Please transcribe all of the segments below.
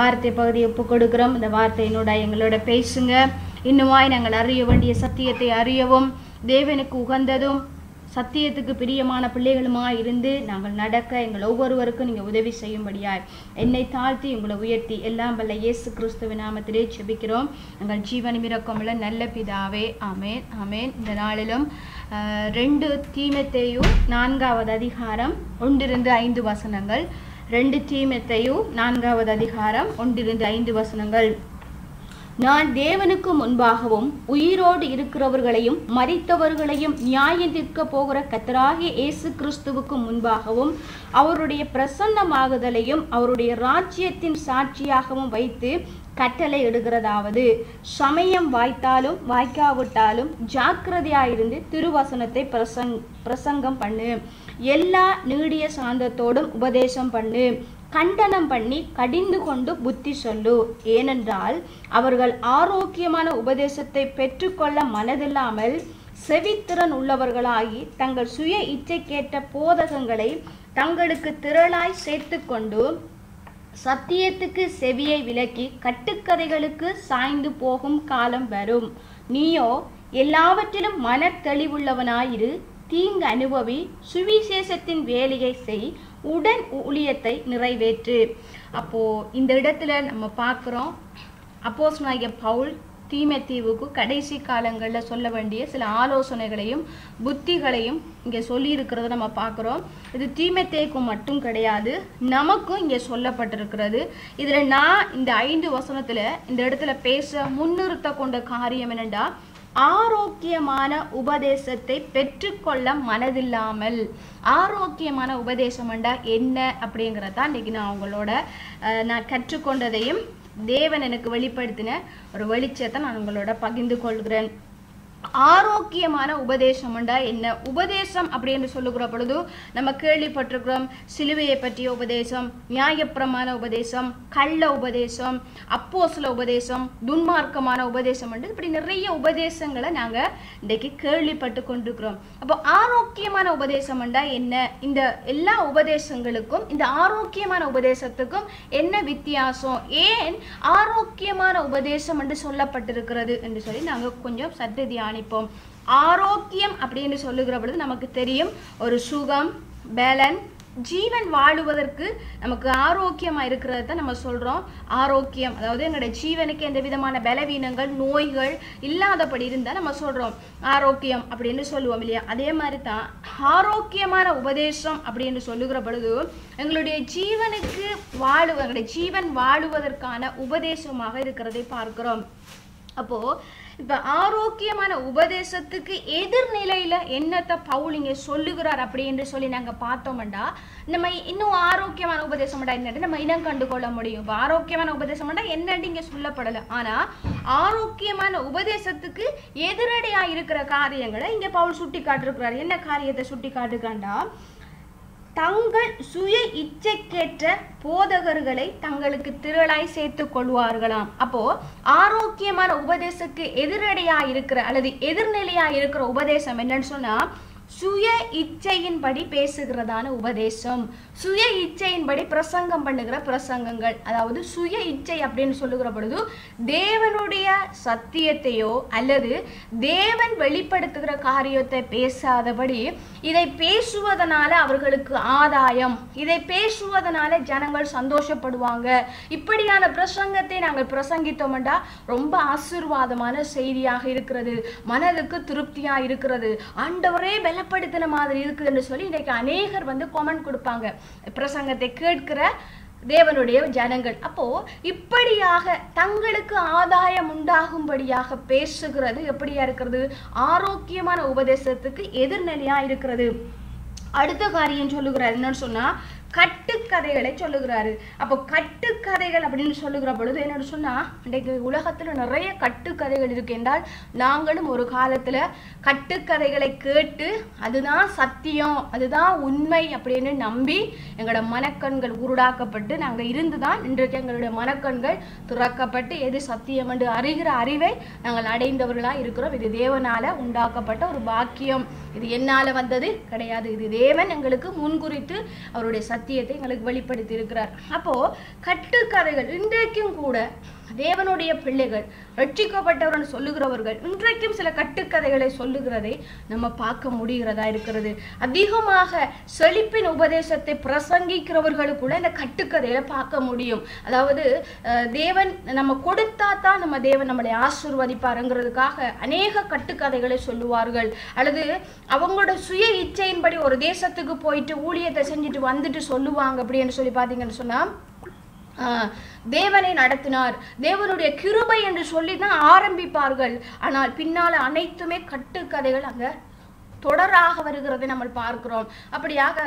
வார்த்தை பகுதியை ஒப்பு கொடுக்கிறோம். இந்த வார்த்தையினோட எங்களோட பேசுங்க. இன்னுமாய் நாங்கள் அறிய வேண்டிய சத்தியத்தை அறியவும் தேவனுக்கு உகந்ததும் சத்தியத்துக்கு பிரியமான பிள்ளைகளுமாய் இருந்து நாங்கள் நடக்க எங்கள் ஒவ்வொருவருக்கும் நீங்கள் உதவி செய்யும்படியாய். என்னை தாழ்த்தி உங்களை உயர்த்தி எல்லாம் வல்ல இயேசு கிறிஸ்துவ நாமத்திலே செபிக்கிறோம். எங்கள் ஜீவன் மிரக்கமுள்ள நல்ல பிதாவே ஆமேன் ஆமேன். இந்த நாளிலும் ரெண்டு தீமத்தையும் நான்காவது அதிகாரம் ஒன்றிருந்து ஐந்து வசனங்கள். ரெண்டு தீமத்தையும் நான்காவது அதிகாரம் ஒன்றிலிருந்து ஐந்து வசனங்கள். நான் தேவனுக்கு முன்பாகவும் உயிரோடு இருக்கிறவர்களையும் மறித்தவர்களையும் நியாயம் தீர்க்க போகிற கத்தராகிய இயேசு கிறிஸ்துவுக்கு முன்பாகவும் அவருடைய பிரசன்னமாகுதலையும் அவருடைய ராஜ்யத்தின் சாட்சியாகவும் வைத்து கட்டளை இடுகிறதாவது. சமயம் வாய்த்தாலும் வாய்க்காவிட்டாலும் ஜாக்கிரதையாயிருந்து திருவசனத்தை பிரசங் பிரசங்கம் பண்ணு. எல்லா நீடிய சாந்தத்தோடும் உபதேசம் பண்ணு. கண்டனம் பண்ணி கடிந்து கொண்டு புத்தி சொல்லு. ஏனென்றால் அவர்கள் ஆரோக்கியமான உபதேசத்தை பெற்றுக்கொள்ள மனதில்லாமல் செவித்திறன் உள்ளவர்களாகி தங்கள் சுய இச்சைக்கேற்ற போதகங்களை தங்களுக்கு திரளாய் சேர்த்துக்கொண்டு சத்தியத்துக்கு செவியை விலக்கி கட்டுக்கதைகளுக்கு சாய்ந்து போகும் காலம் வரும். நீயோ எல்லாவற்றிலும் மன தெளிவுள்ளவனாயிரு தீங்கு அனுபவி சுவிசேஷத்தின் வேலையை செய் உடன் ஊழியத்தை நிறைவேற்று. அப்போ இந்த இடத்துல நம்ம பார்க்குறோம் அப்போஸ் பவுல் தீமைத்தீவுக்கு கடைசி காலங்களில் சொல்ல வேண்டிய சில ஆலோசனைகளையும் புத்திகளையும் இங்கே சொல்லியிருக்கிறத நம்ம பார்க்குறோம். இது தீமைத்தேக்கு மட்டும் கிடையாது நமக்கும் இங்கே சொல்லப்பட்டிருக்கிறது. இதில் நான் இந்த ஐந்து வசனத்தில் இந்த இடத்துல பேச முன்னிறுத்த கொண்ட காரியம் என்னென்னா ஆரோக்கியமான உபதேசத்தை பெற்றுக்கொள்ள மனதில்லாமல். ஆரோக்கியமான உபதேசம் என்ன அப்படிங்கிறதா இன்னைக்கு நான் உங்களோட நான் கற்றுக்கொண்டதையும் தேவன் எனக்கு வெளிப்படுத்தின ஒரு வெளிச்சத்தை நான் உங்களோட பகிர்ந்து கொள்கிறேன். ஆரோக்கியமான உபதேசம்ண்டா என்ன? உபதேசம் அப்படின்னு சொல்லுகிற பொழுது நம்ம கேள்விப்பட்டிருக்கிறோம் சிலுவையை பற்றிய உபதேசம் நியாயப்பிரமான உபதேசம் கள்ள உபதேசம் அப்போஸ்ல உபதேசம் துன்மார்க்கமான உபதேசம் இப்படி நிறைய உபதேசங்களை நாங்க இன்றைக்கு கேள்விப்பட்டு கொண்டிருக்கிறோம். அப்போ ஆரோக்கியமான உபதேசம்ண்டா என்ன? இந்த எல்லா உபதேசங்களுக்கும் இந்த ஆரோக்கியமான உபதேசத்துக்கும் என்ன வித்தியாசம்? ஏன் ஆரோக்கியமான உபதேசம் என்று சொல்லப்பட்டிருக்கிறது என்று சொல்லி நாங்க கொஞ்சம் சத்ததியாக தியானிப்போம் ஆரோக்கியம் அப்படின்னு சொல்லுகிற பொழுது நமக்கு தெரியும் ஒரு சுகம் பேலன் ஜீவன் வாழுவதற்கு நமக்கு ஆரோக்கியமா இருக்கிறது தான் நம்ம சொல்றோம். ஆரோக்கியம் அதாவது என்னுடைய ஜீவனுக்கு எந்த விதமான பலவீனங்கள் நோய்கள் இல்லாதபடி இருந்தால் நம்ம சொல்றோம். ஆரோக்கியம் அப்படின்னு சொல்லுவோம் இல்லையா? அதே மாதிரி தான் ஆரோக்கியமான உபதேசம் அப்படின்னு சொல்லுகிற பொழுது எங்களுடைய ஜீவனுக்கு வாழுவ எங்களுடைய ஜீவன் வாழுவதற்கான உபதேசமாக இருக்கிறதை பார்க்கிறோம். அப்போ இப்ப ஆரோக்கியமான உபதேசத்துக்கு எதிர்நிலையில என்னத்தை பவுல் இங்க சொல்லுகிறார் அப்படி என்று சொல்லி நாங்க பார்த்தோம்டா. நம்ம இன்னும் ஆரோக்கியமான உபதேசம்டா என்னட்டு நம்ம இனம் கண்டு கொள்ள முடியும். இப்ப ஆரோக்கியமான உபதேசம்டா என்னன்னு இங்க சொல்லப்படல. ஆனா ஆரோக்கியமான உபதேசத்துக்கு எதிரடையா இருக்கிற காரியங்களை இங்க பவுல் சுட்டி காட்டிருக்கிறார் என்ன காரியத்தை சுட்டி காட்டுக்காண்டா தங்கள் சுய இச்சைக்கேற்ற போதகர்களை தங்களுக்கு திரளாய் சேர்த்துக் கொள்வார்களாம். அப்போ ஆரோக்கியமான உபதேசத்துக்கு எதிரடையா இருக்கிற அல்லது எதிர்நிலையா இருக்கிற உபதேசம் என்னன்னு சொன்னா சுய இச்சையின்படி பேசுகிறதான உபதேசம். சுய இச்சையின்படி பிரசங்கம் பண்ணுகிற பிரசங்கங்கள். அதாவது சுய இச்சை அப்படின்னு சொல்லுகிற பொழுது தேவனுடைய சத்தியத்தையோ அல்லது தேவன் வெளிப்படுத்துகிற காரியத்தை பேசாதபடி இதை பேசுவதனால அவர்களுக்கு ஆதாயம். இதை பேசுவதனால ஜனங்கள் சந்தோஷப்படுவாங்க. இப்படியான பிரசங்கத்தை நாங்கள் பிரசங்கித்தோம்டா ரொம்ப ஆசீர்வாதமான செய்தியாக இருக்கிறது. மனதுக்கு திருப்தியா இருக்கிறது. ஆண்டவரே பலப்படுத்தின மாதிரி இருக்குதுன்னு சொல்லி இன்றைக்கு அநேகர் வந்து கொமெண்ட் கொடுப்பாங்க. பிரசங்கத்தை கேட்கிற தேவனுடைய ஜனங்கள். அப்போ இப்படியாக தங்களுக்கு ஆதாயம் உண்டாகும்படியாக பேசுகிறது எப்படியா இருக்கிறது? ஆரோக்கியமான உபதேசத்துக்கு எதிர்நிலையா இருக்கிறது. அடுத்த காரியம் சொல்லுகிறார். என்னன்னு சொன்னா கட்டுக்கதைகளை சொல்லுகிறாரு. அப்போ கட்டுக்கதைகள் அப்படின்னு சொல்லுகிற பொழுது என்னன்னு சொன்னா இன்றைக்கு உலகத்துல நிறைய கட்டுக்கதைகள் இருக்கு என்றால் நாங்களும் ஒரு காலத்துல கட்டுக்கதைகளை கேட்டு அதுதான் சத்தியம் அதுதான் உண்மை அப்படின்னு நம்பி எங்களோட மனக்கண்கள் உருடாக்கப்பட்டு நாங்க இருந்துதான் இன்றைக்கு எங்களுடைய மனக்கண்கள் துறக்கப்பட்டு எது சத்தியம் என்று அறிகிற அறிவை நாங்கள் அடைந்தவர்களா இருக்கிறோம். இது தேவனால உண்டாக்கப்பட்ட ஒரு பாக்கியம். இது என்னால வந்தது கிடையாது. இது தேவன் எங்களுக்கு முன்குறித்து அவருடைய சத்தியத்தை எங்களுக்கு வெளிப்படுத்தி இருக்கிறார் அப்போ கட்டுக்கதைகள் இன்றைக்கும் கூட தேவனுடைய பிள்ளைகள் ரட்சிக்கப்பட்டவரன் சொல்லுகிறவர்கள் இன்றைக்கும் சில கட்டுக்கதைகளை சொல்லுகிறதை நம்ம பார்க்க முடிகிறதா இருக்கிறது. அதிகமாக செழிப்பின் உபதேசத்தை பிரசங்கிக்கிறவர்களுக்கு கூட இந்த கட்டுக்கதைகளை பார்க்க முடியும். அதாவது அஹ், தேவன் நம்ம கொடுத்தா தான் நம்ம தேவன் நம்மளை ஆசிர்வதிப்பாருங்கிறதுக்காக அநேக கட்டுக்கதைகளை சொல்லுவார்கள். அல்லது அவங்களோட சுய இச்சையின்படி ஒரு தேசத்துக்கு போயிட்டு ஊழியத்தை செஞ்சுட்டு வந்துட்டு சொல்லுவாங்க அப்படின்னு சொல்லி பார்த்தீங்கன்னு சொன்னா தேவனை நடத்தினார். தேவனுடைய கிருபை என்று சொல்லி தான் ஆரம்பிப்பார்கள். ஆனால் பின்னால அனைத்துமே கட்டுக்கதைகள் அங்க தொடராக வருகிறதை நம்ம பார்க்கிறோம். அப்படியாக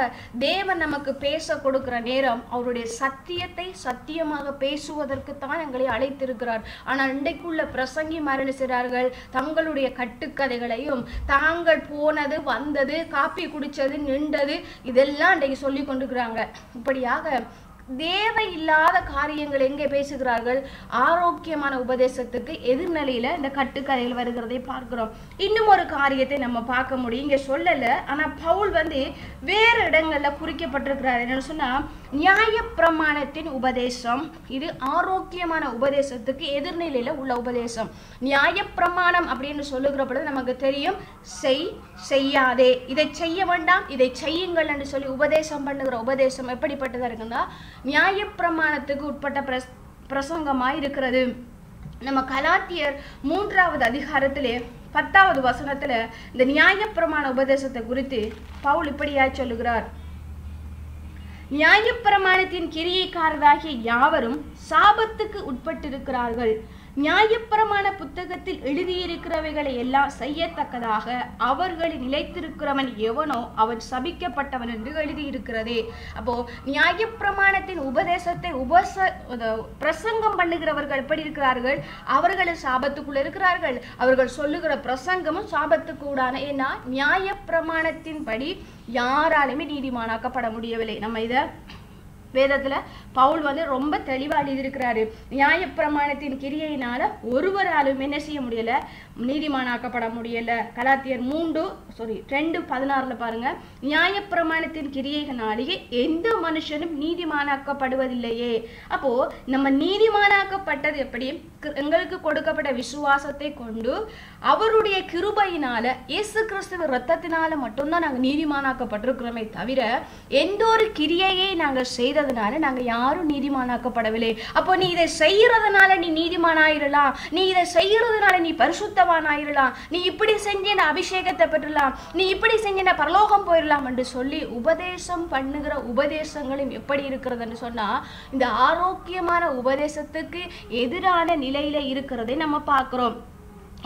தேவன் நமக்கு பேச கொடுக்கிற நேரம் அவருடைய சத்தியத்தை சத்தியமாக பேசுவதற்கு தான் எங்களை அழைத்திருக்கிறார். ஆனால் இன்றைக்குள்ள பிரசங்கி மரணிக்கிறார்கள் தங்களுடைய கட்டுக்கதைகளையும் தாங்கள் போனது வந்தது காப்பி குடிச்சது நின்றது இதெல்லாம் இன்றைக்கு சொல்லி கொண்டிருக்கிறாங்க. இப்படியாக தேவையில்லாத காரியங்கள் எங்கே பேசுகிறார்கள்? ஆரோக்கியமான உபதேசத்துக்கு எதிர்நிலையில இந்த கட்டுக்கதையில் வருகிறதை பார்க்கிறோம். இன்னும் ஒரு காரியத்தை நம்ம பார்க்க முடியும். இங்க சொல்லல. ஆனா பவுல் வந்து வேறு இடங்கள்ல குறிக்கப்பட்டிருக்கிறார். என்னன்னு சொன்னா நியாயப்பிரமாணத்தின் உபதேசம். இது ஆரோக்கியமான உபதேசத்துக்கு எதிர்நிலையில உள்ள உபதேசம். நியாயப்பிரமாணம் அப்படின்னு சொல்லுகிற பொழுது நமக்கு தெரியும் செய் செய்யாதே. இதை செய்ய வேண்டாம் இதை செய்யுங்கள் என்று சொல்லி உபதேசம் பண்ணுகிற உபதேசம் எப்படிப்பட்டதா இருக்குன்னா நியாயப்பிரமாணத்துக்கு உட்பட்ட பிரஸ் பிரசங்கமாக இருக்கிறது. நம்ம கலாத்தியர் மூன்றாவது அதிகாரத்திலே பத்தாவது வசனத்துல இந்த நியாயப்பிரமாண உபதேசத்தை குறித்து பவுல் இப்படியாய் சொல்லுகிறார். நியாயப்பிரமாணத்தின் கிரியைக்காரராகிய யாவரும் சாபத்துக்கு உட்பட்டிருக்கிறார்கள். நியாயப்பிரமாண புத்தகத்தில் எழுதியிருக்கிறவைகளை எல்லாம் செய்யத்தக்கதாக அவர்களில் நிலைத்திருக்கிறவன் எவனோ அவன் சபிக்கப்பட்டவன் என்று எழுதியிருக்கிறதே. அப்போ நியாயப்பிரமாணத்தின் உபதேசத்தை உபச பிரசங்கம் பண்ணுகிறவர்கள் எப்படி இருக்கிறார்கள்? அவர்கள் சாபத்துக்குள்ள இருக்கிறார்கள். அவர்கள் சொல்லுகிற பிரசங்கமும் சாபத்துக்கூடான. ஏன்னா ஏன்னா நியாயப்பிரமாணத்தின்படி யாராலுமே நீதிமானாக்கப்பட முடியவில்லை. நம்ம இதை வேதத்துல பவுல் வந்து ரொம்ப தெளிவா எழுதியிருக்கிறாரு. நியாயப்பிரமாணத்தின் கிரியையினால ஒருவராலும் என்ன செய்ய முடியல? நீதிமானாக்கப்பட முடியல. கலாத்தியர் மூன்று சாரி ரெண்டு பதினாறுல பாருங்க. நியாயப்பிரமாணத்தின் கிரியைகளாலேயே எந்த மனுஷனும் நீதிமானாக்கப்படுவதில்லையே. அப்போ நம்ம நீதிமானாக்கப்பட்டது எப்படி? எங்களுக்கு கொடுக்கப்பட்ட விசுவாசத்தை கொண்டு அவருடைய கிருபையினால இயேசு கிறிஸ்துவ ரத்தத்தினால மட்டும்தான் நாங்க நீதிமானாக்கப்பட்டிருக்கிறோமே தவிர எந்த ஒரு கிரியையை நாங்க செய்ததுனால நாங்க யாரும் நீதிமானாக்கப்படவில்லை. அப்போ நீ இதை செய்யறதுனால நீ நீதிமானாயிரலாம். நீ இதை செய்யறதுனால நீ பரிசுத்தவானாயிரலாம். நீ இப்படி செஞ்சேன அபிஷேகத்தை பெற்றலாம். நீ இப்படி செஞ்சேன பரலோகம் போயிடலாம் என்று சொல்லி உபதேசம் பண்ணுகிற உபதேசங்களும் எப்படி இருக்கிறதுன்னு சொன்னா இந்த ஆரோக்கியமான உபதேசத்துக்கு எதிரான நிலையில இருக்கிறதை நம்ம பார்க்கிறோம்.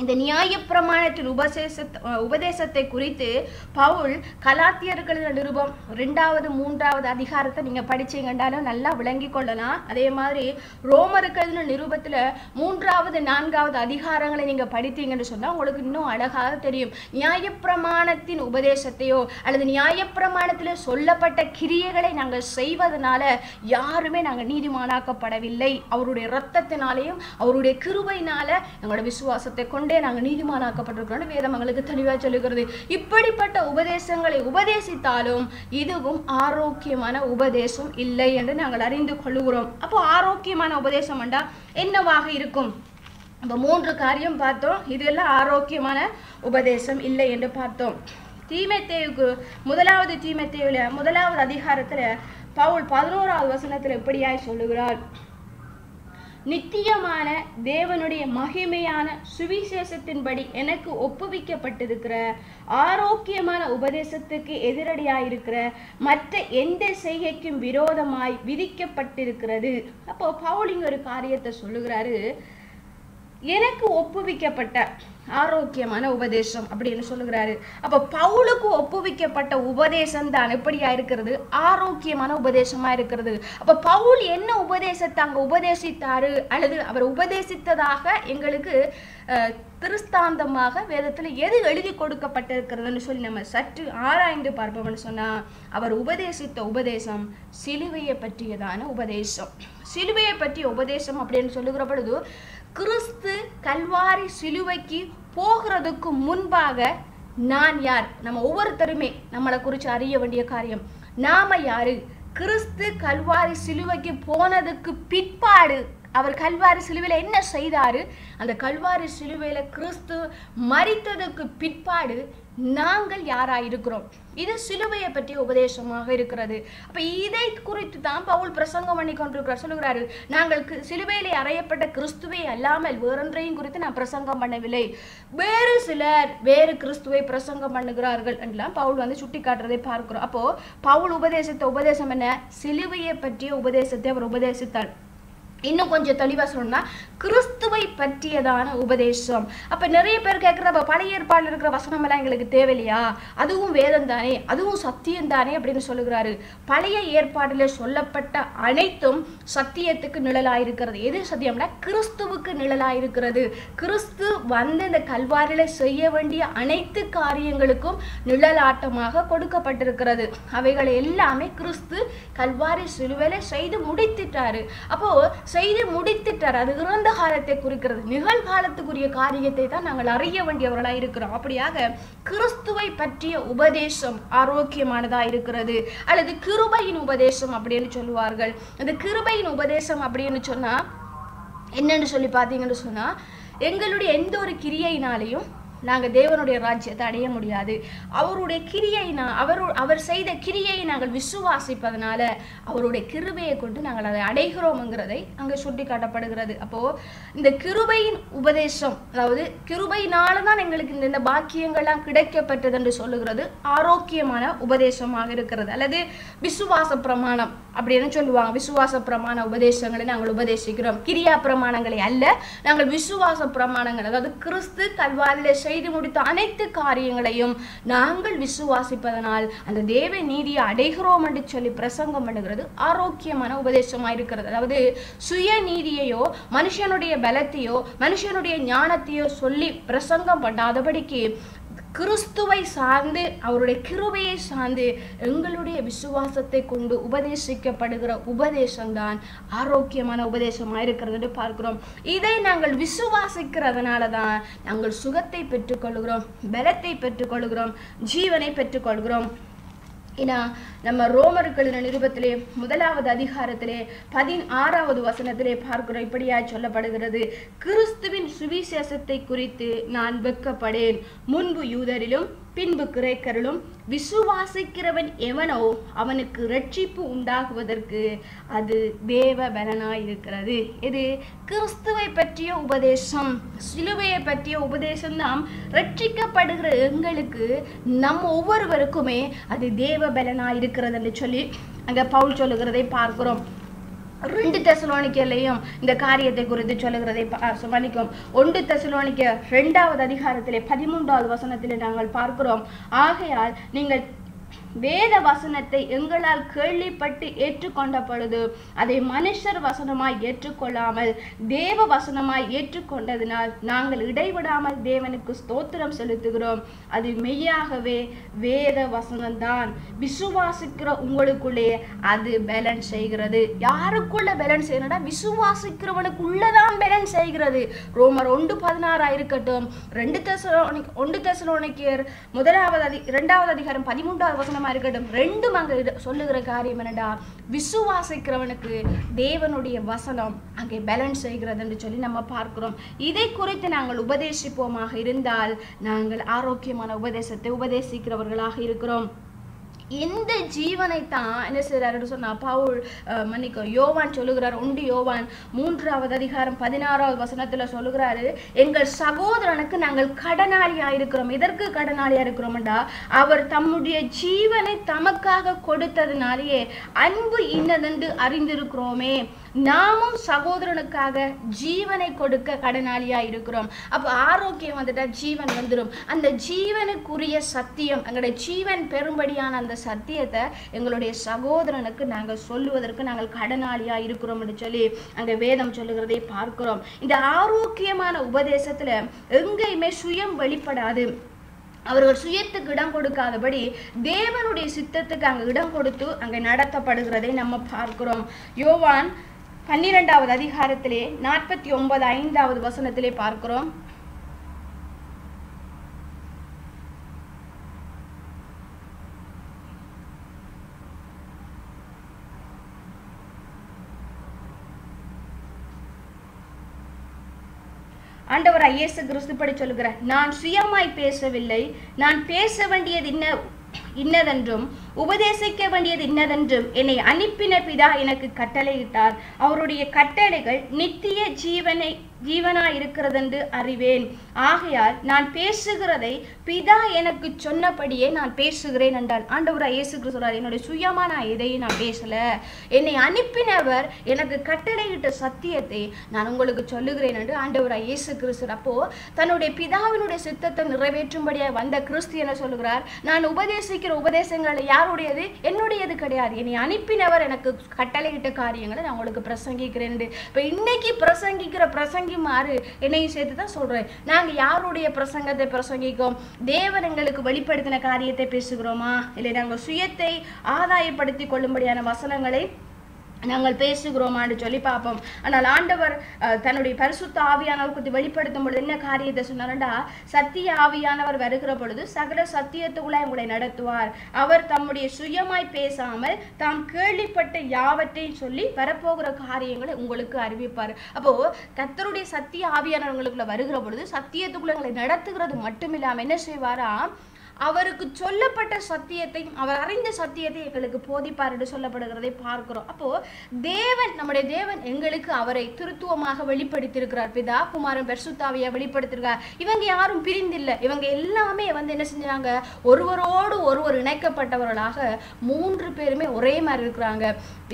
இந்த நியாயப்பிரமாணத்தின் உபசேச உபதேசத்தை குறித்து பவுல் கலாத்தியர்கள் நிருபம் ரெண்டாவது மூன்றாவது அதிகாரத்தை நீங்க படிச்சீங்கண்டாலும் நல்லா விளங்கி கொள்ளலாம். அதே மாதிரி ரோமர்கள் நிருபத்துல மூன்றாவது நான்காவது அதிகாரங்களை நீங்க படித்தீங்கன்னு சொன்னா உங்களுக்கு இன்னும் அழகாக தெரியும். நியாயப்பிரமாணத்தின் உபதேசத்தையோ அல்லது நியாயப்பிரமாணத்தில் சொல்லப்பட்ட கிரியைகளை நாங்கள் செய்வதனால யாருமே நாங்கள் நீதிமானாக்கப்படவில்லை. அவருடைய இரத்தத்தினாலேயும் அவருடைய கிருபையினால எங்களோட விசுவாசத்தை கொண்டு நாங்கள் நீதிமானாக்கப்பட்டிருக்கிறோம் வேதம் எங்களுக்கு தெளிவாக சொல்லுகிறது. இப்படிப்பட்ட உபதேசங்களை உபதேசித்தாலும் இதுவும் ஆரோக்கியமான உபதேசம் இல்லை என்று நாங்கள் அறிந்து கொள்ளுகிறோம். அப்போ ஆரோக்கியமான உபதேசம் என்றால் என்னவாக இருக்கும்? நம்ம மூன்று காரியம் பார்த்தோம். இதெல்லாம் ஆரோக்கியமான உபதேசம் இல்லை என்று பார்த்தோம். தீமைத்தேவுக்கு முதலாவது தீமைத்தேவுல முதலாவது அதிகாரத்துல பவுல் பதினோராவது வசனத்தில் இப்படியாய் சொல்லுகிறார். நித்தியமான தேவனுடைய மகிமையான சுவிசேஷத்தின்படி எனக்கு ஒப்புவிக்கப்பட்டிருக்கிற ஆரோக்கியமான உபதேசத்துக்கு எதிரடியாயிருக்கிற மற்ற எந்த செய்கைக்கும் விரோதமாய் விதிக்கப்பட்டிருக்கிறது. அப்போ பவுலிங் ஒரு காரியத்தை சொல்லுகிறாரு. எனக்கு ஒப்புவிக்கப்பட்ட ஆரோக்கியமான உபதேசம் அப்படின்னு சொல்லுகிறாரு. அப்ப பவுலுக்கு ஒப்புவிக்கப்பட்ட உபதேசம் தான் எப்படியா இருக்கிறது? ஆரோக்கியமான உபதேசமா இருக்கிறது. அப்ப பவுல் என்ன உபதேசத்தை அங்க உபதேசித்தாரு? அல்லது அவர் உபதேசித்ததாக எங்களுக்கு அஹ், திருஸ்தாந்தமாக வேதத்துல எது எழுதி கொடுக்கப்பட்டிருக்கிறதுன்னு சொல்லி நம்ம சற்று ஆராய்ந்து பார்ப்போம்னு சொன்னா அவர் உபதேசித்த உபதேசம் சிலுவையை பற்றியதான உபதேசம். சிலுவையை பற்றிய உபதேசம் அப்படின்னு சொல்லுகிற பொழுது கிறிஸ்து கல்வாரி சிலுவைக்கு போகிறதுக்கு முன்பாக நான் யார்? நம்ம ஒவ்வொருத்தருமே நம்மளை குறித்து அறிய வேண்டிய காரியம். நாம யாரு? கிறிஸ்து கல்வாரி சிலுவைக்கு போனதுக்கு பிற்பாடு அவர் கல்வாரி சிலுவையில் என்ன செய்தாரு? அந்த கல்வாரி சிலுவையில் கிறிஸ்து மரித்ததுக்கு பிற்பாடு நாங்கள் யாரா இருக்கிறோம் இது சிலுவையை பற்றிய உபதேசமாக இருக்கிறது. அப்ப இதை குறித்து தான் பவுல் பிரசங்கம் பண்ணி கொண்டிருக்கிறார். சொல்லுகிறாரு நாங்கள் கி- சிலுவையிலே அறையப்பட்ட கிறிஸ்துவை அல்லாமல் வேறொன்றையும் குறித்து நான் பிரசங்கம் பண்ணவில்லை. வேறு சிலர் வேறு கிறிஸ்துவை பிரசங்கம் பண்ணுகிறார்கள் என்றெல்லாம் பவுல் வந்து சுட்டி காட்டுறதை பார்க்கிறோம். அப்போ பவுல் உபதேசத்தை உபதேசம் என்ன? சிலுவையை பற்றிய உபதேசத்தை அவர் உபதேசித்தார். இன்னும் கொஞ்சம் தெளிவாக சொல்லணும்னா கிறிஸ்துவை பற்றியதான உபதேசம். அப்போ நிறைய பேர் கேட்குறப்ப பழைய ஏற்பாடுல இருக்கிற வசனம் எல்லாம் எங்களுக்கு தேவையில்லையா? அதுவும் வேதம் தானே அதுவும் சத்தியம் தானே அப்படின்னு சொல்லுகிறாரு. பழைய ஏற்பாடுல சொல்லப்பட்ட அனைத்தும் சத்தியத்துக்கு நிழலாயிருக்கிறது. எது சத்தியம்னா கிறிஸ்துவுக்கு நிழலாயிருக்கிறது. கிறிஸ்து வந்து இந்த கல்வாரில செய்ய வேண்டிய அனைத்து காரியங்களுக்கும் நிழலாட்டமாக கொடுக்கப்பட்டிருக்கிறது. அவைகள் எல்லாமே கிறிஸ்து கல்வாரி சிலுவையில செய்து முடித்திட்டாரு. அப்போ செய்து முடித்திட்டார். அது இறந்த காலத்தை குறிக்கிறது. நிகழ்காலத்துக்குரிய காரியத்தை தான் நாங்கள் அறிய வேண்டியவர்களாக இருக்கிறோம். அப்படியாக கிறிஸ்துவை பற்றிய உபதேசம் ஆரோக்கியமானதாக இருக்கிறது? அல்லது கிருபையின் உபதேசம் அப்படின்னு சொல்லுவார்கள். அந்த கிருபையின் உபதேசம் அப்படின்னு சொன்னால் என்னென்னு சொல்லி பார்த்தீங்கன்னு சொன்னால் எங்களுடைய எந்த ஒரு கிரியையினாலையும் நாங்கள் தேவனுடைய ராஜ்யத்தை அடைய முடியாது. அவருடைய கிரியை நான் அவர் அவர் செய்த கிரியையை நாங்கள் விசுவாசிப்பதனால அவருடைய கிருபையை கொண்டு நாங்கள் அதை அடைகிறோம்ங்கிறதை அங்கே சுட்டி காட்டப்படுகிறது அப்போது இந்த கிருபையின் உபதேசம் அதாவது கிருபையினால தான் எங்களுக்கு இந்த இந்த பாக்கியங்கள்லாம் கிடைக்கப்பட்டது என்று சொல்லுகிறது ஆரோக்கியமான உபதேசமாக இருக்கிறது. அல்லது விசுவாச பிரமாணம் அப்படின்னு சொல்லுவாங்க. விசுவாச பிரமாண உபதேசங்களை நாங்கள் உபதேசிக்கிறோம். கிரியா பிரமாணங்களை அல்ல நாங்கள் விசுவாச பிரமாணங்கள் அதாவது கிறிஸ்து கல்வாரில செய்து முடித்த அனைத்து காரியங்களையும் நாங்கள் விசுவாசிப்பதனால் அந்த தேவ நீதியை அடைகிறோம் என்று சொல்லி பிரசங்கம் பண்ணுகிறது. ஆரோக்கியமான உபதேசமா இருக்கிறது. அதாவது சுய நீதியையோ மனுஷனுடைய பலத்தையோ மனுஷனுடைய ஞானத்தையோ சொல்லி பிரசங்கம் பண்ணாதபடிக்கு கிறிஸ்துவை சார்ந்து அவருடைய கிருபையை சார்ந்து எங்களுடைய விசுவாசத்தை கொண்டு உபதேசிக்கப்படுகிற உபதேசம்தான் ஆரோக்கியமான உபதேசமாக இருக்கிறது என்று பார்க்கிறோம். இதை நாங்கள் விசுவாசிக்கிறதுனால தான் நாங்கள் சுகத்தை பெற்றுக்கொள்கிறோம் பலத்தை பெற்றுக்கொள்கிறோம் ஜீவனை பெற்றுக்கொள்கிறோம். ஏன்னா நம்ம ரோமர்கள் நிருபத்திலே முதலாவது அதிகாரத்திலே பதினாறாவது வசனத்திலே பார்க்கிறோம். இப்படியாய் சொல்லப்படுகிறது. கிறிஸ்துவின் சுவிசேஷத்தை குறித்து நான் வெக்கப்படேன் முன்பு யூதரிலும் பின்பு கிரேக்கரிலும் விசுவாசிக்கிறவன் எவனோ அவனுக்கு ரட்சிப்பு உண்டாகுவதற்கு அது தேவ பலனாயிருக்கிறது இது கிறிஸ்துவை பற்றிய உபதேசம். சிலுவையை பற்றிய உபதேசம் தான் ரட்சிக்கப்படுகிற எங்களுக்கு நம் ஒவ்வொருவருக்குமே அது தேவ இருக்கிறது என்று சொல்லி அங்க பவுல் சொல்லுகிறதை பார்க்கிறோம். ரெண்டு தெசலோனிக்கலையும் இந்த காரியத்தை குறித்து சொல்லுகிறதை பா- மன்னிக்கும் ஒன்று தெசலோனிக்க ரெண்டாவது அதிகாரத்திலே பதிமூன்றாவது வசனத்திலே நாங்கள் பார்க்கிறோம். ஆகையால் நீங்கள் வேத வசனத்தை எங்களால் கேள்விப்பட்டு ஏற்றுக்கொண்ட பொழுது அதை மனுஷர் வசனமாய் ஏற்றுக்கொள்ளாமல் தேவ வசனமாய் ஏற்றுக்கொண்டதினால் நாங்கள் இடைவிடாமல் தேவனுக்கு ஸ்தோத்திரம் செலுத்துகிறோம். அது மெய்யாகவே வேத வசனம்தான். விசுவாசிக்கிற உங்களுக்குள்ளே அது பேலன்ஸ் செய்கிறது. யாருக்குள்ள பேலன்ஸ் செய்யணும்னா விசுவாசிக்கிறவனுக்குள்ளதான் பேலன்ஸ் செய்கிறது. ரோமர் ஒன்று பதினாறா இருக்கட்டும். ரெண்டு தெசலோனிக் ஒன்று தசோனிக்கியர் முதலாவது அதி இரண்டாவது அதிகாரம் பதிமூன்றாவது வசனம் இருக்கட்டும். ரெண்டும் அங்க சொல்லுகிற காரியம் என்னடா? விசுவாசிக்கிறவனுக்கு தேவனுடைய வசனம் அங்கே பேலன்ஸ் செய்கிறது என்று சொல்லி நம்ம பார்க்கிறோம். இதை குறித்து நாங்கள் உபதேசிப்போமாக இருந்தால் நாங்கள் ஆரோக்கியமான உபதேசத்தை உபதேசிக்கிறவர்களாக இருக்கிறோம். இந்த ஜீவனை தான் என்ன செய்யறாரு சொன்னா பவுல் மன்னிக்கும் யோவான் சொல்லுகிறார் உண்டு யோவான் மூன்றாவது அதிகாரம் பதினாறாவது வசனத்துல சொல்லுகிறாரு எங்கள் சகோதரனுக்கு நாங்கள் கடனாளியா இருக்கிறோம். எதற்கு கடனாளியா இருக்கிறோம்டா? அவர் தம்முடைய ஜீவனை தமக்காக கொடுத்ததுனாலேயே அன்பு இன்னதென்று அறிந்திருக்கிறோமே. நாமும் சகோதரனுக்காக ஜீவனை கொடுக்க கடனாளியா இருக்கிறோம். அப்போ ஆரோக்கியம் வந்துட்டா ஜீவன் வந்துடும் அந்த ஜீவனுக்குரிய சத்தியம் எங்களுடைய ஜீவன் பெரும்படியான அந்த சத்தியத்தை எங்களுடைய சகோதரனுக்கு நாங்கள் சொல்லுவதற்கு நாங்கள் கடனாளியா இருக்கிறோம் சொல்லி அங்க வேதம் சொல்லுகிறதை பார்க்கிறோம். இந்த ஆரோக்கியமான உபதேசத்துல எங்கேயுமே சுயம் வெளிப்படாது. அவர்கள் சுயத்துக்கு இடம் கொடுக்காதபடி தேவனுடைய சித்தத்துக்கு அங்க இடம் கொடுத்து அங்க நடத்தப்படுகிறதை நம்ம பார்க்கிறோம். யோவான் பன்னிரெண்டாவது அதிகாரத்திலே நாற்பத்தி ஒன்பது ஐந்தாவது வசனத்திலே பார்க்கிறோம். ஆண்டவர் இயேசு கிறிஸ்து படி சொல்லுகிறார் நான் சுயமாய் பேசவில்லை நான் பேச வேண்டியது என்ன இன்னதென்றும் உபதேசிக்க வேண்டியது இன்னதென்றும் என்னை அனுப்பின பிதா எனக்கு கட்டளையிட்டார். அவருடைய கட்டளைகள் நித்திய ஜீவனை ஜீவனா இருக்கிறதென்று அறிவேன். ஆகையால் நான் பேசுகிறதை பிதா எனக்கு சொன்னபடியே நான் பேசுகிறேன் என்றால் ஆண்டவராய் இயேசு கிறிஸ்து சொல்றார் என்னுடைய சுயமா நான் எதையும் நான் பேசல. என்னை அனுப்பினவர் எனக்கு கட்டளையிட்ட சத்தியத்தை நான் உங்களுக்கு சொல்லுகிறேன் என்று ஆண்டவராய் இயேசு கிறிஸ்து அப்போ தன்னுடைய பிதாவினுடைய சித்தத்தை நிறைவேற்றும்படியாக வந்த கிறிஸ்து என சொல்லுகிறார்? நான் உபதேசிக்கிற உபதேசங்கள் யாருடையது? என்னுடையது கிடையாது. என்னை அனுப்பினவர் எனக்கு கட்டளையிட்ட காரியங்களை நான் உங்களுக்கு பிரசங்கிக்கிறேன் இப்போ இன்னைக்கு பிரசங்கிக்கிற பிரசங்கி மாறு. என்னையும் சேர்த்து தான் சொல்றேன். நாங்க யாருடைய பிரசங்கத்தை பிரசங்கிக்கோம்? தேவன் எங்களுக்கு வெளிப்படுத்தின காரியத்தை பேசுகிறோமா? இல்லை நாங்கள் சுயத்தை ஆதாயப்படுத்தி கொள்ளும்படியான வசனங்களை நாங்கள் பேசுகிறோமான்னு சொல்லி பார்ப்போம். ஆனால் ஆண்டவர் அஹ், தன்னுடைய பரிசுத்த ஆவியானவர் குறித்து வெளிப்படுத்தும் பொழுது என்ன காரியத்தை சொன்னார்டா சத்திய ஆவியானவர் வருகிற பொழுது சகல சத்தியத்துக்குள்ளே உங்களை நடத்துவார். அவர் தம்முடைய சுயமாய் பேசாமல் தாம் கேள்விப்பட்ட யாவற்றையும் சொல்லி வரப்போகிற காரியங்களை உங்களுக்கு அறிவிப்பார். அப்போ கத்தருடைய சத்திய ஆவியானவர்களுக்குள்ள வருகிற பொழுது சத்தியத்துக்குள்ள உங்களை நடத்துகிறது மட்டும் இல்லாமல் என்ன செய்வாரா? அவருக்கு சொல்லப்பட்ட சத்தியத்தை அவர் அறிந்த சத்தியத்தை எங்களுக்கு போதிப்பார் என்று சொல்லப்படுகிறதை பார்க்கிறோம். அப்போ தேவன் நம்முடைய தேவன் எங்களுக்கு அவரை திருத்துவமாக வெளிப்படுத்தியிருக்கிறார். பிதா குமாரன் பெர்சுத்தாவியா வெளிப்படுத்திருக்கார் இவங்க யாரும் பிரிந்தில்லை. இவங்க எல்லாமே வந்து என்ன செஞ்சாங்க ஒருவரோடு ஒருவர் இணைக்கப்பட்டவர்களாக மூன்று பேருமே ஒரே மாதிரி இருக்கிறாங்க.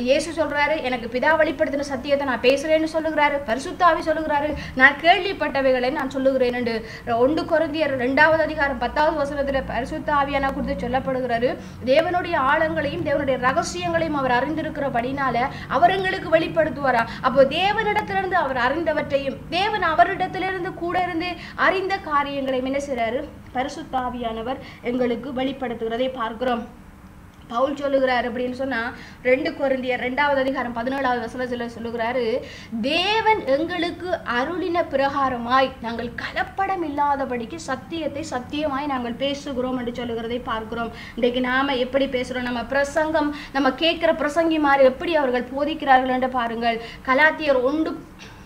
இயேசு சொல்றாரு எனக்கு பிதா வெளிப்படுத்தின சத்தியத்தை நான் பேசுறேன்னு சொல்லுகிறாரு. பரிசுத்தாவி சொல்லுகிறாரு. நான் கேள்விப்பட்டவைகளை நான் சொல்லுகிறேன் என்று. ஒன்று குறைந்தியர் ரெண்டாவது அதிகாரம் பத்தாவது வசனத்தில் பரிசுத்த ஆவியானா குறித்து சொல்லப்படுகிறாரு. தேவனுடைய ஆழங்களையும் தேவனுடைய ரகசியங்களையும் அவர் அறிந்திருக்கிறபடினால அவர் எங்களுக்கு வெளிப்படுத்துவாரா? அப்போ தேவனிடத்திலிருந்து அவர் அறிந்தவற்றையும் தேவன் அவரிடத்திலிருந்து கூட இருந்து அறிந்த காரியங்களையும் என்ன செய்றாரு? பரிசுத்த ஆவியானவர் எங்களுக்கு வெளிப்படுத்துகிறதை பார்க்கிறோம். பவுல் சொல்லுகிறார் அப்படின்னு சொன்னா ரெண்டு கொரிந்தியர் ரெண்டாவது அதிகாரம் பதினேழாவது வசனத்தில் சொல்லுகிறாரு தேவன் எங்களுக்கு அருளின பிரகாரமாய் நாங்கள் கலப்படம் இல்லாதபடிக்கு சத்தியத்தை சத்தியமாய் நாங்கள் பேசுகிறோம் என்று சொல்லுகிறதை பார்க்கிறோம். இன்றைக்கு நாம எப்படி பேசுகிறோம் நம்ம பிரசங்கம் நம்ம கேட்கிற பிரசங்கி மாதிரி எப்படி அவர்கள் போதிக்கிறார்கள் என்று பாருங்கள். கலாத்தியர் ஒன்று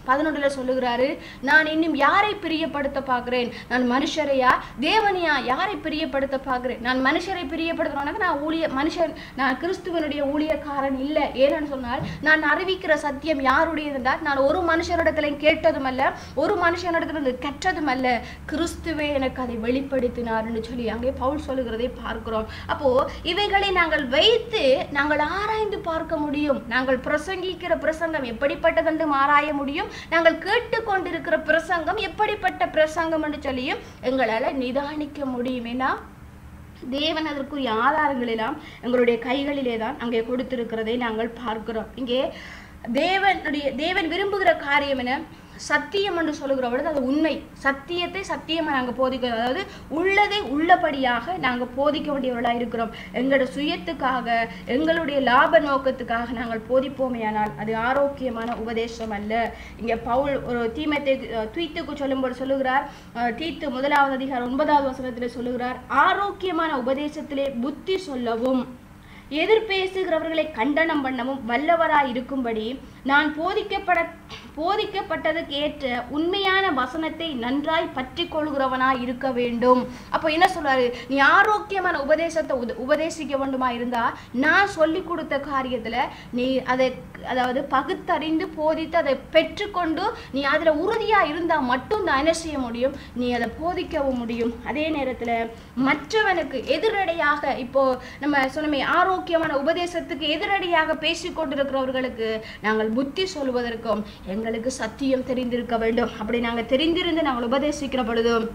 பதினொன்றில் சொல்லுகிறாரு நான் இன்னும் யாரை பிரியப்படுத்த பார்க்குறேன்? நான் மனுஷரையா? தேவனையா? யாரை பிரியப்படுத்த பார்க்குறேன்? நான் மனுஷரை பிரியப்படுத்தணும்னா நான் ஊழிய மனுஷன் நான் கிறிஸ்துவனுடைய ஊழியக்காரன் இல்லை. ஏன்னு சொன்னால் நான் அறிவிக்கிற சத்தியம் யாருடையது என்றால் நான் ஒரு மனுஷரிடத்துல கேட்டதும் அல்ல ஒரு மனுஷனிடத்திலிருந்து கற்றதும் அல்ல. கிறிஸ்துவே எனக்கு அதை வெளிப்படுத்தினார்னு சொல்லி அங்கே பவுல் சொல்லுகிறதை பார்க்கிறோம். அப்போ இவைகளை நாங்கள் வைத்து நாங்கள் ஆராய்ந்து பார்க்க முடியும். நாங்கள் பிரசங்கிக்கிற பிரசங்கம் எப்படிப்பட்டதென்று ஆராய முடியும்? நாங்கள் கேட்டுக்கொண்டிருக்கிற பிரசங்கம் எப்படிப்பட்ட பிரசங்கம் என்று சொல்லியும் எங்களால் நிதானிக்க முடியுமேனா தேவன் அதற்குரிய ஆதாரங்கள் எல்லாம் எங்களுடைய கைகளிலே தான் அங்கே கொடுத்திருக்கிறதை நாங்கள் பார்க்கிறோம். இங்கே தேவனுடைய தேவன் விரும்புகிற காரியம் என்ன? சத்தியம் என்று சொல்லுகிற பொழுது அது உண்மை. சத்தியத்தை சத்தியமாக நாங்கள் போதிக்கிறோம் அதாவது உள்ளதை உள்ளபடியாக நாங்கள் போதிக்க வேண்டியவர்களாக இருக்கிறோம். எங்களோட சுயத்துக்காக எங்களுடைய லாப நோக்கத்துக்காக நாங்கள் போதிப்போமேயானால் அது ஆரோக்கியமான உபதேசம் அல்ல. இங்கே பவுல் ஒரு தீமத்தை தீத்துக்கு சொல்லும்போது சொல்லுகிறார். அஹ், தீத்து முதலாவது அதிகாரம் ஒன்பதாவது வசனத்தில் சொல்லுகிறார். ஆரோக்கியமான உபதேசத்திலே புத்தி சொல்லவும் எதிர்பேசுகிறவர்களை கண்டனம் பண்ணவும் வல்லவராய் இருக்கும்படி நான் போதிக்கப்பட போதிக்கப்பட்டதுக்கு ஏற்ற உண்மையான வசனத்தை நன்றாய் பற்றி கொள்கிறவனாய் இருக்க வேண்டும். அப்போ என்ன சொல்றாரு? நீ ஆரோக்கியமான உபதேசத்தை உத- உபதேசிக்க வேண்டுமா இருந்தா நான் சொல்லி கொடுத்த காரியத்துல நீ அதை அதாவது பகுத்தறிந்து போதித்து அதை பெற்றுக்கொண்டு நீ அதுல உறுதியா இருந்தா மட்டும் தான் என்ன செய்ய முடியும்? நீ அதை போதிக்கவும் முடியும். அதே நேரத்துல மற்றவனுக்கு எதிரடையாக இப்போ நம்ம சொன்னமே ஆரோக்கியமான உபதேசத்துக்கு எதிரடையாக பேசிக்கொண்டிருக்கிறவர்களுக்கு நாங்கள் புத்தி சொல்வதற்கும் எங்களுக்கு சத்தியம் தெரிந்திருக்க வேண்டும். அப்படி நாங்கள் தெரிந்திருந்து நாங்கள் உபதேசிக்கிற பொழுதும்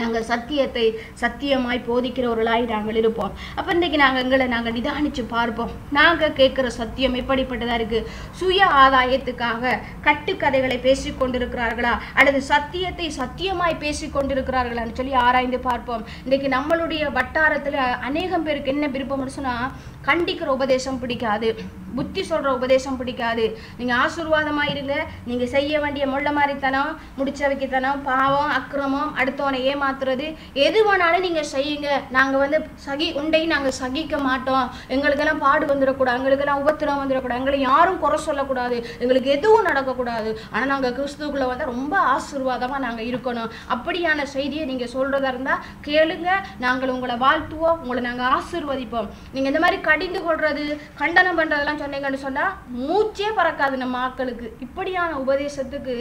நாங்கள் சத்தியத்தை சத்தியமாய் போதிக்கிறவர்களாய் நாங்கள் இருப்போம். அப்போ இன்றைக்கி நாங்கள் எங்களை நாங்கள் நிதானித்து பார்ப்போம். நாங்கள் கேட்குற சத்தியம் எப்படிப்பட்டதாக இருக்குது சுய ஆதாயத்துக்காக கட்டுக்கதைகளை பேசிக் கொண்டிருக்கிறார்களா? அல்லது சத்தியத்தை சத்தியமாய் பேசிக் கொண்டிருக்கிறார்களான்னு சொல்லி ஆராய்ந்து பார்ப்போம். இன்றைக்கி நம்மளுடைய வட்டாரத்தில் அநேகம் பேருக்கு என்ன விருப்பம்னு சொன்னால் கண்டிக்கிற உபதேசம் பிடிக்காது. புத்தி சொல்கிற உபதேசம் பிடிக்காது. நீங்கள் ஆசீர்வாதமாக இருங்க. நீங்கள் செய்ய வேண்டிய முள்ள மாதிரித்தனம் முடிச்ச வைக்கத்தனம் பாவம் அக்கிரமம் அடுத்தவனை ஏமாத்துறது எது வேணாலும் நீங்கள் செய்யுங்க. நாங்கள் வந்து சகி உண்டை நாங்கள் சகிக்க மாட்டோம். எங்களுக்கெல்லாம் பாடு வந்துடக்கூடாது. எங்களுக்கெல்லாம் உபத்திரம் வந்துடக்கூடாது. எங்களை யாரும் குறை சொல்லக்கூடாது. எங்களுக்கு எதுவும் நடக்கக்கூடாது. ஆனால் நாங்கள் கிறிஸ்துக்குள்ளே வந்து ரொம்ப ஆசீர்வாதமாக நாங்கள் இருக்கணும். அப்படியான செய்தியை நீங்கள் சொல்கிறதா இருந்தால் கேளுங்க. நாங்கள் உங்களை வாழ்த்துவோம். உங்களை நாங்கள் ஆசீர்வதிப்போம். நீங்கள் இந்த மாதிரி கடிந்து கொள்றது கண்டனம் பண்றதெல்லாம் சொன்னீங்கன்னு சொன்னா மூச்சே பறக்காது நம்ம மக்களுக்கு இப்படியான உபதேசத்துக்கு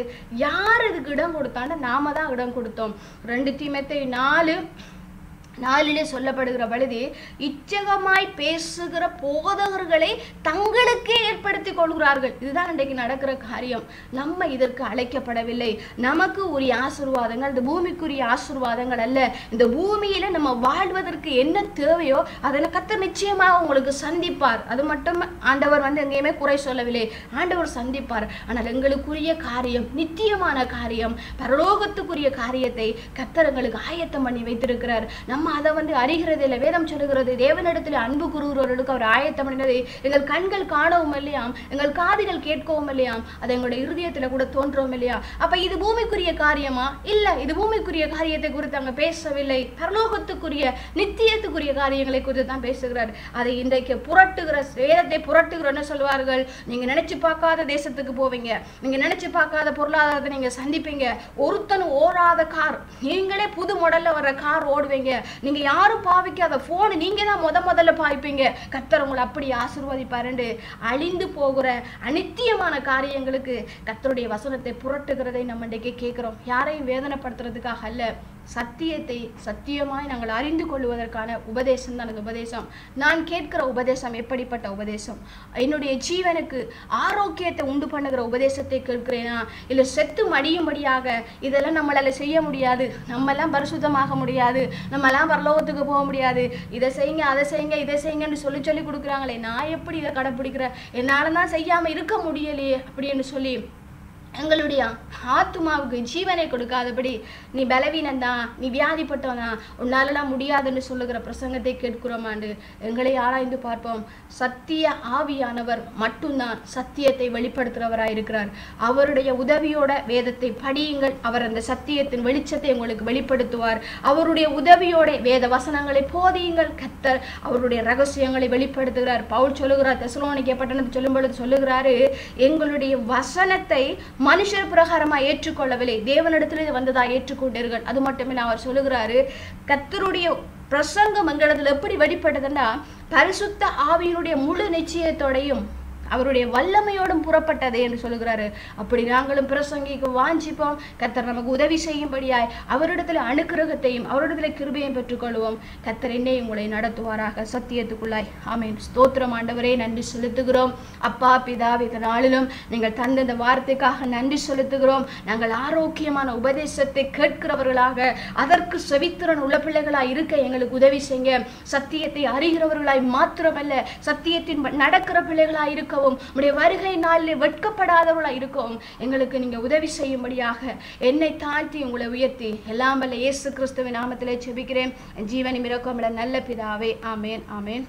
யார் இதுக்கு இடம் கொடுத்தான்னு நாம தான் இடம் கொடுத்தோம். ரெண்டு தீமத்தை நாலு நாளிலே சொல்லப்படுகிற பொழுது இச்சகமாய் பேசுகிற போதகர்களை தங்களுக்கே ஏற்படுத்திக் கொள்கிறார்கள். இதுதான் இன்றைக்கு நடக்கிற காரியம். நம்ம இதற்கு அழைக்கப்படவில்லை. நமக்கு உரிய ஆசீர்வாதங்கள் இந்த பூமிக்குரிய ஆசீர்வாதங்கள் அல்ல. இந்த பூமியில நம்ம வாழ்வதற்கு என்ன தேவையோ அதில் கத்த நிச்சயமாக உங்களுக்கு சந்திப்பார். அது மட்டும் ஆண்டவர் வந்து எங்கேயுமே குறை சொல்லவில்லை. ஆண்டவர் சந்திப்பார். ஆனால் எங்களுக்குரிய காரியம் நித்தியமான காரியம் பரலோகத்துக்குரிய காரியத்தை கத்தர் எங்களுக்கு ஆயத்தம் பண்ணி வைத்திருக்கிறார். நம்ம அதை வந்து அறிகிறது இல்லை வேதம் சொல்லுகிறது தேவனிடத்தில் அன்பு கூறுகிறவர்களுக்கு அவர் ஆயத்தம் பண்ணினதை எங்கள் கண்கள் காணவும் இல்லையாம் எங்கள் காதுகள் கேட்கவும் இல்லையாம் அது எங்களுடைய இருதயத்தில் கூட தோன்றவும் இல்லையா? அப்ப இது பூமிக்குரிய காரியமா? இல்ல இது பூமிக்குரிய காரியத்தை குறித்து அங்க பேசவில்லை. பரலோகத்துக்குரிய நித்தியத்துக்குரிய காரியங்களை குறித்து தான் பேசுகிறார். அதை இன்றைக்கு புரட்டுகிற வேதத்தை புரட்டுகிறோன்னு சொல்லுவார்கள் நீங்க நினைச்சு பார்க்காத தேசத்துக்கு போவீங்க. நீங்க நினைச்சு பார்க்காத பொருளாதாரத்தை நீங்க சந்திப்பீங்க. ஒருத்தன் ஓடாத கார். நீங்களே புது மாடல்ல வர்ற கார் ஓடுவீங்க. நீங்க யாரும் பாவிக்காத போன் நீங்க தான் முத முதல்ல பாய்ப்பீங்க. கத்தர் உங்களை அப்படி ஆசிர்வதிப்பாருண்டு. அழிந்து போகிற அனித்தியமான காரியங்களுக்கு கத்தருடைய வசனத்தை புரட்டுகிறதை நம்ம இன்றைக்கு கேட்கிறோம். யாரையும் வேதனைப்படுத்துறதுக்காக அல்ல. சத்தியத்தை சத்தியமாய் நாங்கள் அறிந்து கொள்வதற்கான உபதேசம் தான் அந்த உபதேசம். நான் கேட்கிற உபதேசம் எப்படிப்பட்ட உபதேசம்? என்னுடைய ஜீவனுக்கு ஆரோக்கியத்தை உண்டு பண்ணுகிற உபதேசத்தை கேட்கிறேனா? இல்லை செத்து மடியும்படியாக இதெல்லாம் நம்மளால செய்ய முடியாது. நம்மெல்லாம் பரிசுத்தமாக முடியாது. நம்மெல்லாம் பரலோகத்துக்கு போக முடியாது. இதை செய்யுங்க அதை செய்யுங்க இதை செய்யுங்கன்னு சொல்லி சொல்லி கொடுக்குறாங்களே நான் எப்படி இதை கடைப்பிடிக்கிறேன்? என்னால் தான் செய்யாமல் இருக்க முடியலையே அப்படின்னு சொல்லி எங்களுடைய ஆத்மாவுக்கு ஜீவனை கொடுக்காதபடி நீ பலவீனந்தான் நீ வியாதிப்பட்டவனா உன்னாலலாம் முடியாதுன்னு சொல்லுகிற பிரசங்கத்தை கேட்கிறோமாண்டு எங்களை ஆராய்ந்து பார்ப்போம். சத்திய ஆவியானவர் மட்டும்தான் சத்தியத்தை வெளிப்படுத்துகிறவராய் இருக்கிறார் அவருடைய உதவியோட வேதத்தை படியுங்கள். அவர் அந்த சத்தியத்தின் வெளிச்சத்தை உங்களுக்கு வெளிப்படுத்துவார். அவருடைய உதவியோட வேத வசனங்களை போதியுங்கள். கத்தர் அவருடைய ரகசியங்களை வெளிப்படுத்துகிறார். பவுல் சொல்லுகிறார் தெசலோனிக்கே பட்டணத்தை சொல்லும் பொழுது சொல்லுகிறாரு எங்களுடைய வசனத்தை மனுஷர் பிரகாரமா ஏற்றுக்கொள்ளவில்லை. தேவனிடத்தில் இது வந்ததா ஏற்றுக்கொண்டீர்கள்? அது மட்டுமில்லை அவர் சொல்லுகிறாரு கத்தருடைய பிரசங்கம் எங்களிடத்தில் எப்படி வெளிப்பட்டதுன்னா பரிசுத்த ஆவியினுடைய முழு நிச்சயத்தோடையும் அவருடைய வல்லமையோடும் புறப்பட்டது என்று சொல்லுகிறாரு. அப்படி நாங்களும் பிரசங்கிக்கு வாஞ்சிப்போம். கத்தர் நமக்கு உதவி செய்யும்படியாய் அவரிடத்தில் அனுக்கிரகத்தையும் அவரிடத்தில் கிருபையும் பெற்றுக்கொள்வோம். கத்தர் என்னை உங்களை நடத்துவாராக. சத்தியத்துக்குள்ளாய். ஆமேன். ஸ்தோத்திரம் ஆண்டவரே நன்றி செலுத்துகிறோம். அப்பா பிதா இந்த நாளிலும் நீங்கள் தந்த இந்த வார்த்தைக்காக நன்றி செலுத்துகிறோம். நாங்கள் ஆரோக்கியமான உபதேசத்தை கேட்கிறவர்களாக அதற்கு செவித்திறன் உள்ள பிள்ளைகளாய் இருக்க எங்களுக்கு உதவி செய்யுங்க. சத்தியத்தை அறிகிறவர்களாய் மாத்திரமல்ல சத்தியத்தின் நடக்கிற பிள்ளைகளாய் இருக்கவும் உடைய வருகை நாளில் வெட்கப்படாதவர்களாக இருக்கவும் எங்களுக்கு நீங்க உதவி செய்யும்படியாக என்னை தாழ்த்தி உங்களை உயர்த்தி எல்லாம் வல்ல இயேசு கிறிஸ்துவின் நாமத்திலே செபிக்கிறேன். ஜீவனி மிரக்கமிட நல்ல பிதாவே. ஆமேன் ஆமேன்.